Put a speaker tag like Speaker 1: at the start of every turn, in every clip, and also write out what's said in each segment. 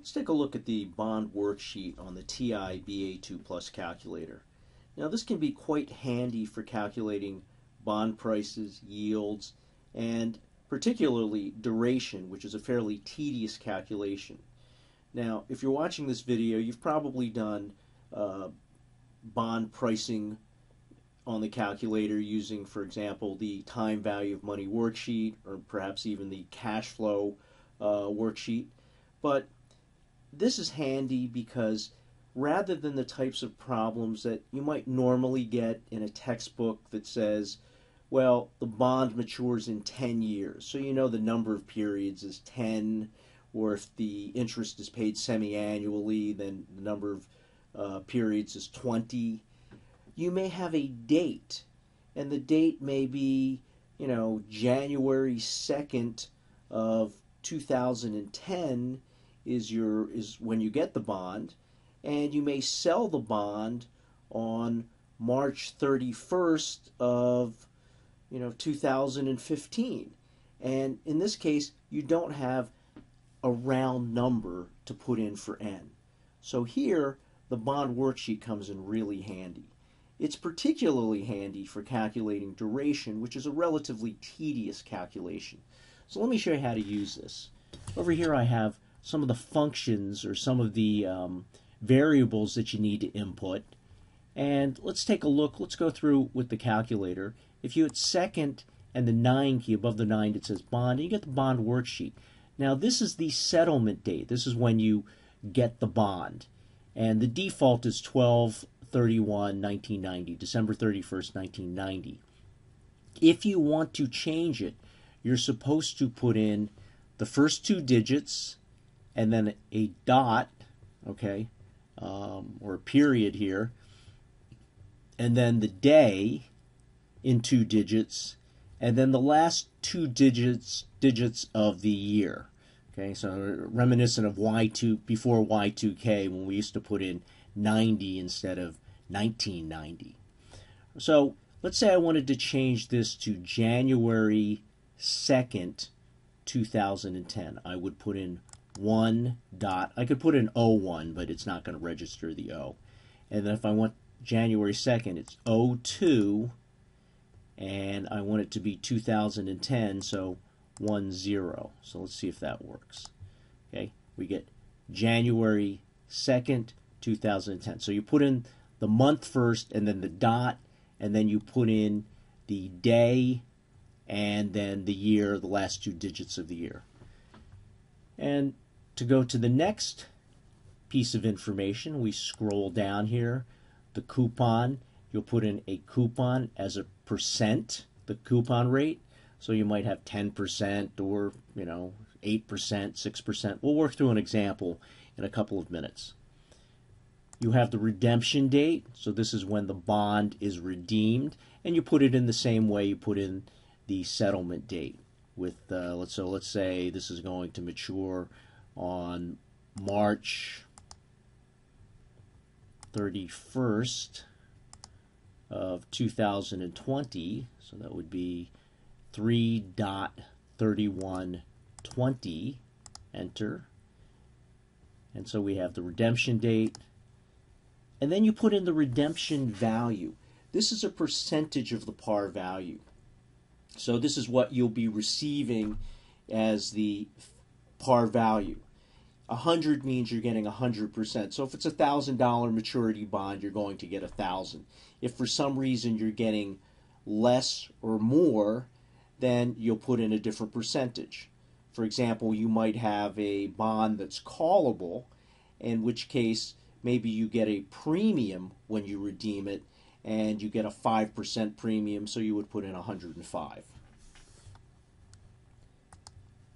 Speaker 1: Let's take a look at the bond worksheet on the TI BA II Plus calculator. Now this can be quite handy for calculating bond prices, yields, and particularly duration, which is a fairly tedious calculation. Now, if you're watching this video, you've probably done uh, bond pricing on the calculator using, for example, the time value of money worksheet or perhaps even the cash flow uh, worksheet. But this is handy because rather than the types of problems that you might normally get in a textbook that says, well, the bond matures in 10 years. So you know the number of periods is 10, or if the interest is paid semi annually, then the number of uh, periods is 20. You may have a date, and the date may be, you know, January 2nd of 2010 is your is when you get the bond, and you may sell the bond on March 31st of you know 2015. And in this case, you don't have a round number to put in for n. So here, the bond worksheet comes in really handy. It's particularly handy for calculating duration, which is a relatively tedious calculation. So let me show you how to use this. Over here I have some of the functions or some of the um, variables that you need to input. And let's take a look. Let's go through with the calculator. If you hit second and the 9 key above the 9, it says bond, and you get the bond worksheet. Now, this is the settlement date. This is when you get the bond. And the default is 12 31 1990, December 31st, 1990. If you want to change it, you're supposed to put in the first two digits and then a dot, okay, um, or a period here, and then the day in two digits, and then the last two digits digits of the year. Okay, so reminiscent of Y2 before Y2K when we used to put in 90 instead of 1990. So let's say I wanted to change this to January 2nd, 2010. I would put in 1 dot. I could put in 01, but it's not going to register the O. And then if I want January 2nd, it's 02, and I want it to be 2010, so 10. So let's see if that works. Okay, we get January 2nd, 2010. So you put in the month first, and then the dot, and then you put in the day, and then the year, the last two digits of the year. And to go to the next piece of information, we scroll down here. The coupon, you'll put in a coupon as a percent, the coupon rate. So you might have 10% or, you know, 8%, 6%. We'll work through an example in a couple of minutes. You have the redemption date, so this is when the bond is redeemed, and you put it in the same way you put in the settlement date. With uh, let's so let's say this is going to mature on March 31st of 2020. So that would be 3.3120. Enter. And so we have the redemption date. And then you put in the redemption value. This is a percentage of the par value. So this is what you'll be receiving as the par value. 100 means you're getting 100%. So if it's a $1,000 maturity bond, you're going to get 1000 If for some reason you're getting less or more, then you'll put in a different percentage. For example, you might have a bond that's callable, in which case maybe you get a premium when you redeem it, and you get a 5% premium, so you would put in 105.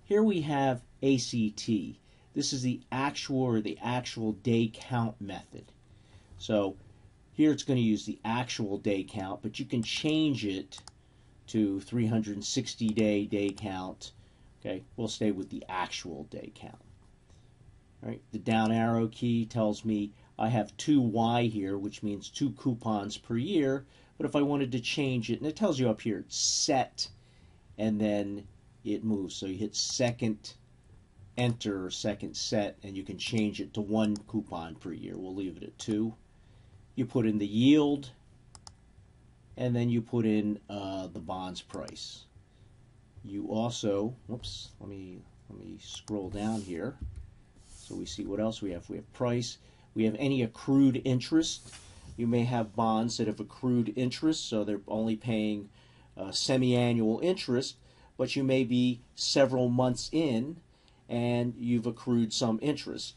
Speaker 1: Here we have ACT. This is the actual or the actual day count method. So here it's going to use the actual day count, but you can change it to 360 day day count. Okay, we'll stay with the actual day count. All right, the down arrow key tells me I have 2Y here, which means two coupons per year. But if I wanted to change it, and it tells you up here, set, and then it moves. So you hit second enter second set and you can change it to one coupon per year. We'll leave it at two. You put in the yield and then you put in uh, the bonds price. You also, whoops, let me let me scroll down here so we see what else we have. We have price. We have any accrued interest. You may have bonds that have accrued interest, so they're only paying uh, semi-annual interest, but you may be several months in and you've accrued some interest.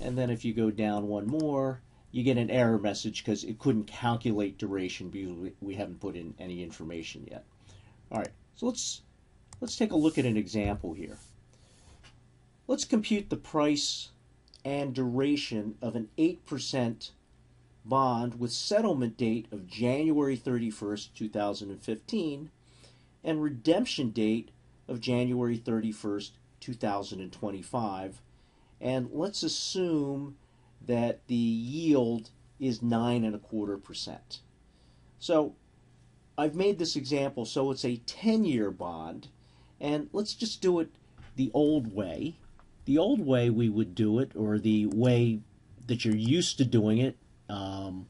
Speaker 1: And then if you go down one more, you get an error message because it couldn't calculate duration because we haven't put in any information yet. All right, so let's let's take a look at an example here. Let's compute the price and duration of an 8% bond with settlement date of January 31st, 2015 and redemption date of January 31st, 2025. And let's assume that the yield is nine and a quarter percent. So I've made this example so it's a 10 year bond, and let's just do it the old way. The old way we would do it, or the way that you're used to doing it, um,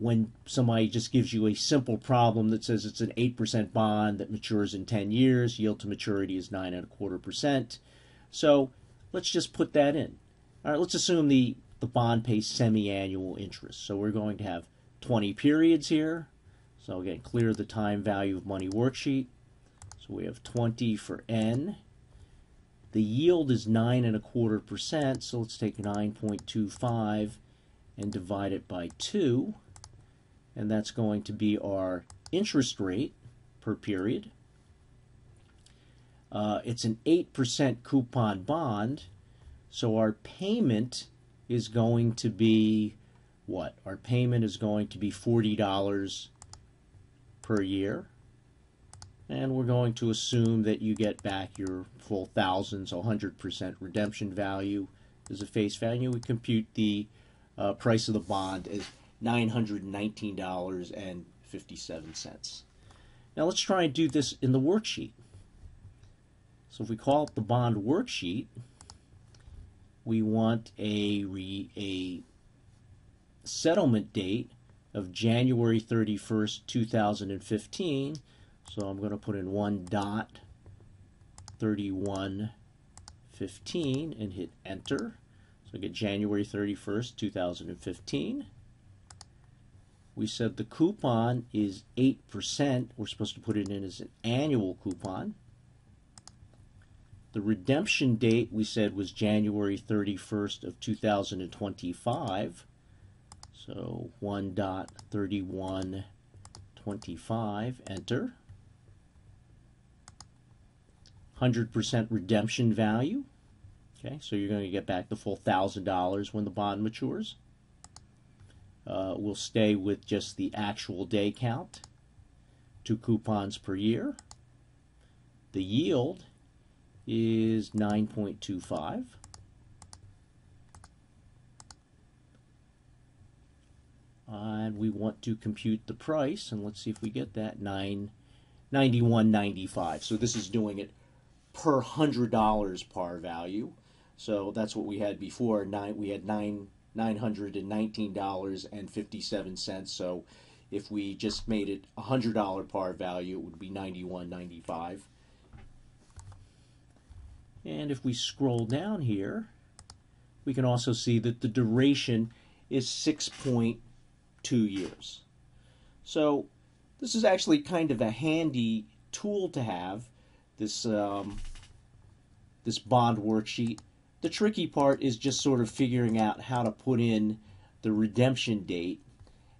Speaker 1: when somebody just gives you a simple problem that says it's an 8% bond that matures in 10 years, yield to maturity is 9 and a quarter percent. So let's just put that in. All right, let's assume the, the bond pays semi-annual interest. So we're going to have 20 periods here. So again, clear the time value of money worksheet. So we have 20 for N. The yield is 9 and a quarter percent, so let's take 9.25 and divide it by 2 and that's going to be our interest rate per period. Uh, it's an 8% coupon bond, so our payment is going to be what? Our payment is going to be $40 per year. And we're going to assume that you get back your full thousand, so 100% redemption value is a face value. We compute the uh, price of the bond as $919.57. Now let's try and do this in the worksheet. So if we call up the bond worksheet, we want a, re, a settlement date of January 31st, 2015. So I'm going to put in 1 dot 3115 and hit enter. So I get January 31st, 2015. We said the coupon is 8%. We're supposed to put it in as an annual coupon. The redemption date we said was January 31st of 2025. So 1.3125, enter. 100% redemption value. Okay, so you're going to get back the full $1,000 when the bond matures. Uh, we'll stay with just the actual day count, two coupons per year. The yield is 9.25. And we want to compute the price, and let's see if we get that, 9, 91.95. So this is doing it per $100 par value. So that's what we had before. Nine, we had nine $919.57. So if we just made it a $100 par value, it would be $91.95. And if we scroll down here, we can also see that the duration is 6.2 years. So this is actually kind of a handy tool to have, this, um, this bond worksheet the tricky part is just sort of figuring out how to put in the redemption date.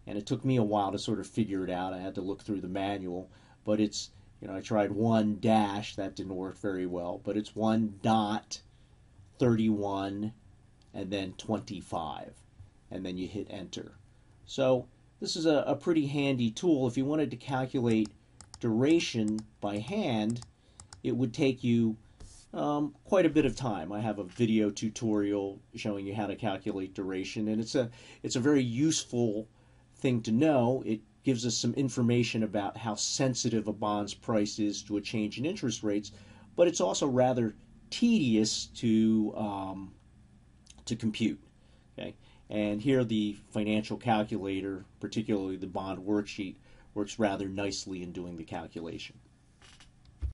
Speaker 1: And it took me a while to sort of figure it out. I had to look through the manual. But it's, you know, I tried one dash, that didn't work very well. But it's one dot 31 and then 25. And then you hit enter. So this is a, a pretty handy tool. If you wanted to calculate duration by hand, it would take you um, quite a bit of time. I have a video tutorial showing you how to calculate duration, and it's a it's a very useful thing to know. It gives us some information about how sensitive a bond's price is to a change in interest rates, but it's also rather tedious to um, to compute. Okay, and here the financial calculator, particularly the bond worksheet, works rather nicely in doing the calculation.